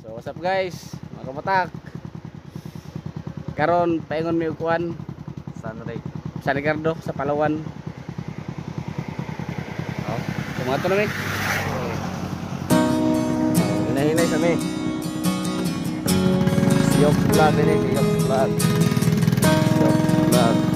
So what's up guys? Mga kamatak. Karon paingon mi ukuan San Rick. San Ricardo sa Palawan. Oh, tumato na mi. Hinahinay kami. Yok vlog ini, yok vlog. Yok vlog.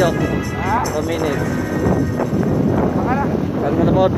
Yok. Two minutes. Kang manapod.